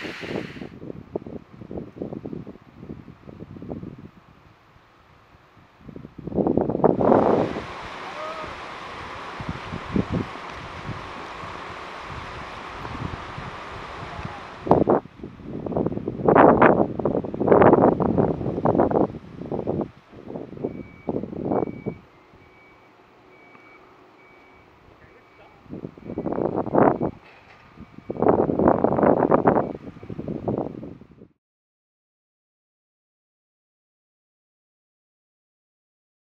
Thank you. you.